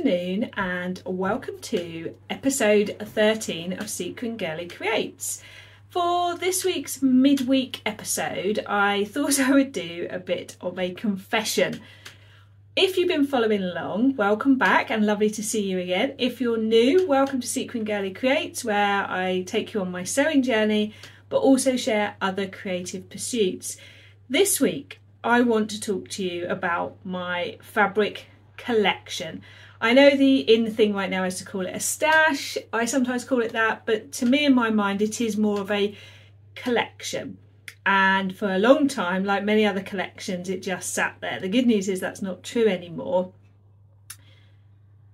afternoon and welcome to episode 13 of Sequingirlie Creates. For this week's midweek episode, I thought I would do a bit of a confession. If you've been following along, welcome back and lovely to see you again. If you're new, welcome to Sequingirlie Creates, where I take you on my sewing journey but also share other creative pursuits. This week, I want to talk to you about my fabric collection. I know the in thing right now is to call it a stash. I sometimes call it that, but to me in my mind it is more of a collection. And for a long time, like many other collections, it just sat there. The good news is that's not true anymore.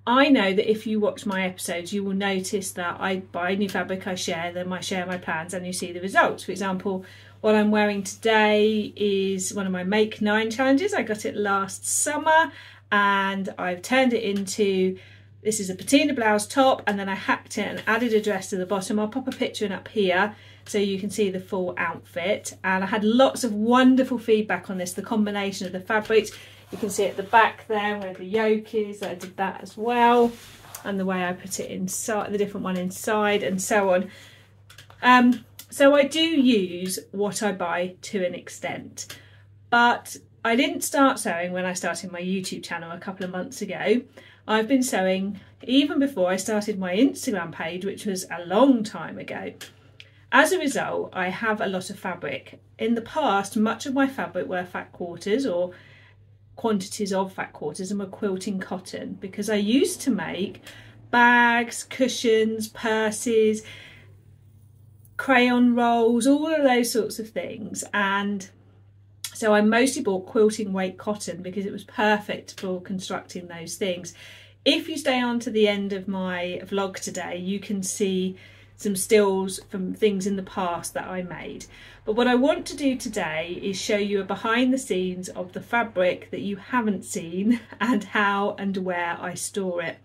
I know that if you watch my episodes, you will notice that I buy new fabric, I share them, I share my plans, and you see the results. For example, what I'm wearing today is one of my Make 9 challenges. I got it last summer and I've turned it into this is a patina blouse top and then I hacked it and added a dress to the bottom. I'll pop a picture in up here so you can see the full outfit. And I had lots of wonderful feedback on this the combination of the fabrics. You can see at the back there where the yoke is I did that as well and the way I put it inside the different one inside and so on. Um, so I do use what I buy to an extent but I didn't start sewing when I started my YouTube channel a couple of months ago. I've been sewing even before I started my Instagram page, which was a long time ago. As a result, I have a lot of fabric. In the past, much of my fabric were fat quarters or quantities of fat quarters and were quilting cotton because I used to make bags, cushions, purses, crayon rolls, all of those sorts of things. And so I mostly bought quilting weight cotton because it was perfect for constructing those things. If you stay on to the end of my vlog today, you can see some stills from things in the past that I made. But what I want to do today is show you a behind the scenes of the fabric that you haven't seen and how and where I store it.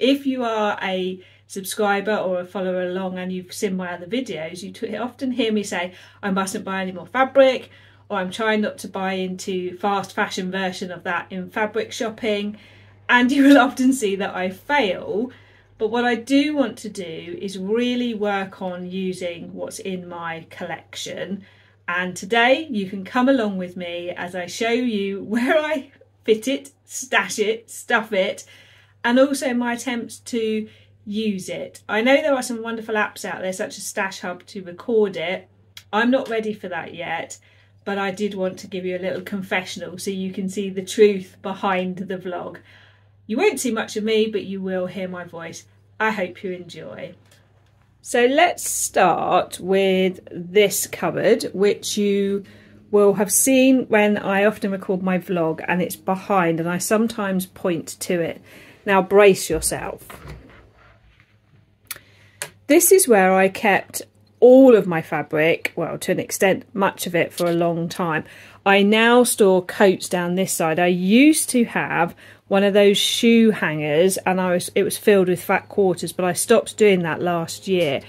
If you are a subscriber or a follower along and you've seen my other videos, you often hear me say, I mustn't buy any more fabric, I'm trying not to buy into fast fashion version of that in fabric shopping and you will often see that I fail but what I do want to do is really work on using what's in my collection and today you can come along with me as I show you where I fit it, stash it, stuff it and also my attempts to use it. I know there are some wonderful apps out there such as Stash Hub to record it. I'm not ready for that yet but I did want to give you a little confessional so you can see the truth behind the vlog. You won't see much of me, but you will hear my voice. I hope you enjoy. So let's start with this cupboard, which you will have seen when I often record my vlog and it's behind and I sometimes point to it. Now brace yourself. This is where I kept all of my fabric, well, to an extent, much of it for a long time. I now store coats down this side. I used to have one of those shoe hangers and I was it was filled with fat quarters, but I stopped doing that last year.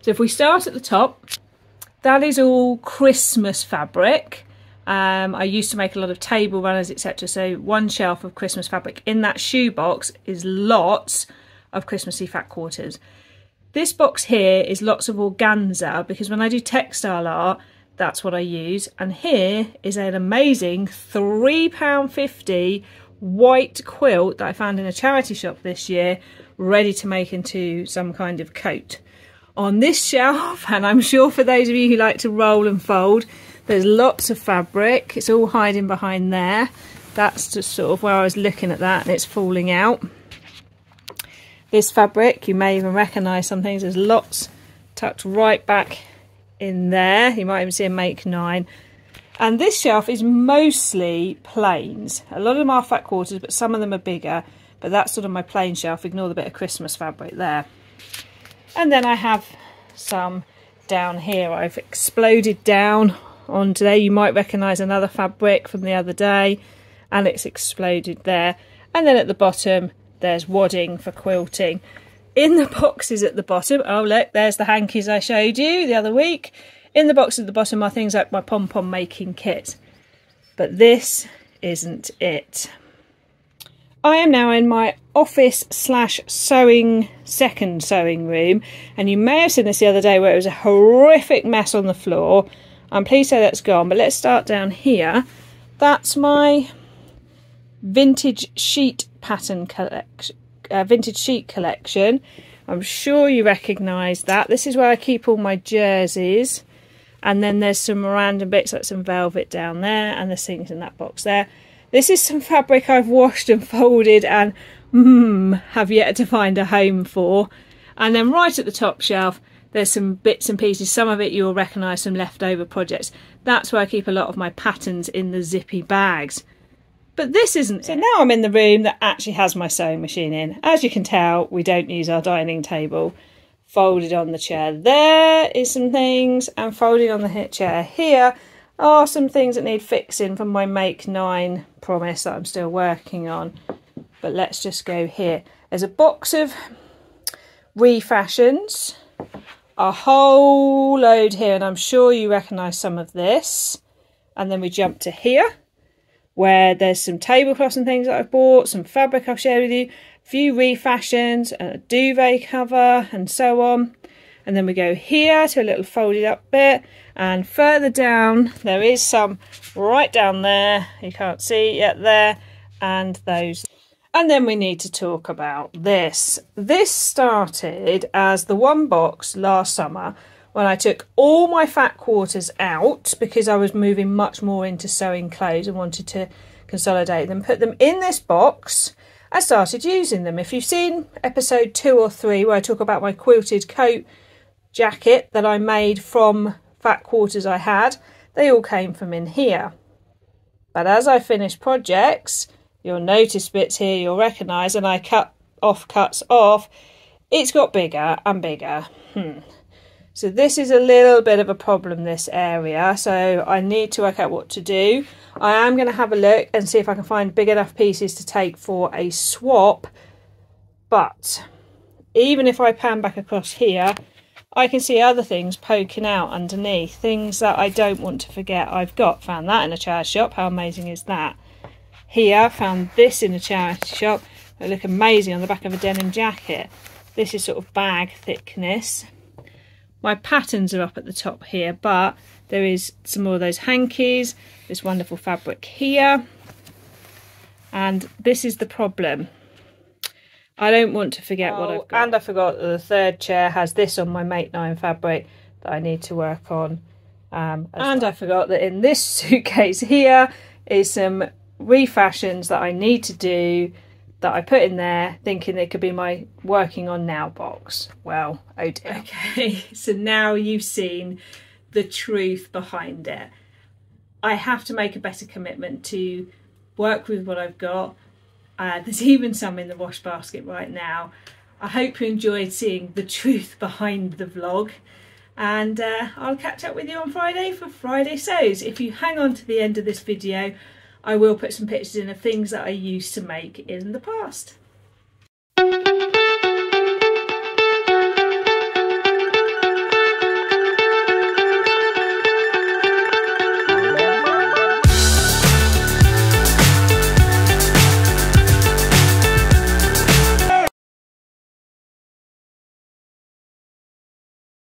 So if we start at the top, that is all Christmas fabric. Um, I used to make a lot of table runners, etc. So one shelf of Christmas fabric. In that shoe box is lots of Christmassy fat quarters. This box here is lots of organza because when I do textile art, that's what I use. And here is an amazing £3.50 white quilt that I found in a charity shop this year, ready to make into some kind of coat. On this shelf, and I'm sure for those of you who like to roll and fold, there's lots of fabric. It's all hiding behind there. That's just sort of where I was looking at that and it's falling out. This fabric, you may even recognise some things. There's lots tucked right back in there. You might even see a make 9. And this shelf is mostly plains. A lot of them are fat quarters, but some of them are bigger. But that's sort of my plain shelf. Ignore the bit of Christmas fabric there. And then I have some down here. I've exploded down on today. You might recognise another fabric from the other day. And it's exploded there. And then at the bottom, there's wadding for quilting. In the boxes at the bottom, oh look, there's the hankies I showed you the other week. In the box at the bottom are things like my pom-pom making kit. But this isn't it. I am now in my office slash sewing second sewing room and you may have seen this the other day where it was a horrific mess on the floor. I'm pleased to say that's gone but let's start down here. That's my vintage sheet pattern collection, uh, vintage sheet collection. I'm sure you recognise that. This is where I keep all my jerseys and then there's some random bits like some velvet down there and there's things in that box there. This is some fabric I've washed and folded and mm, have yet to find a home for. And then right at the top shelf, there's some bits and pieces. Some of it you'll recognise from leftover projects. That's where I keep a lot of my patterns in the zippy bags. But this isn't So now I'm in the room that actually has my sewing machine in. As you can tell, we don't use our dining table. Folded on the chair there is some things, and folded on the chair here are some things that need fixing from my Make 9 promise that I'm still working on. But let's just go here. There's a box of refashions, a whole load here, and I'm sure you recognise some of this. And then we jump to here, where there's some tablecloths and things that I've bought, some fabric I've shared with you, a few refashions, a duvet cover, and so on. And then we go here to a little folded up bit, and further down there is some right down there you can't see yet there and those and then we need to talk about this this started as the one box last summer when I took all my fat quarters out because I was moving much more into sewing clothes and wanted to consolidate them put them in this box and started using them if you've seen episode two or three where I talk about my quilted coat jacket that I made from fat quarters I had, they all came from in here. But as I finished projects, you'll notice bits here you'll recognise, and I cut off cuts off, it's got bigger and bigger. Hmm. So this is a little bit of a problem, this area, so I need to work out what to do. I am going to have a look and see if I can find big enough pieces to take for a swap, but even if I pan back across here, I can see other things poking out underneath, things that I don't want to forget I've got. Found that in a charity shop, how amazing is that? Here, found this in a charity shop, they look amazing on the back of a denim jacket. This is sort of bag thickness. My patterns are up at the top here, but there is some more of those hankies, this wonderful fabric here. And this is the problem. I don't want to forget oh, what I've got. And I forgot that the third chair has this on my Make 9 fabric that I need to work on. Um, and well. I forgot that in this suitcase here is some refashions that I need to do that I put in there thinking they could be my working on now box. Well, oh dear. Okay, so now you've seen the truth behind it. I have to make a better commitment to work with what I've got uh, there's even some in the wash basket right now. I hope you enjoyed seeing the truth behind the vlog and uh, I'll catch up with you on Friday for Friday Sews. If you hang on to the end of this video, I will put some pictures in of things that I used to make in the past.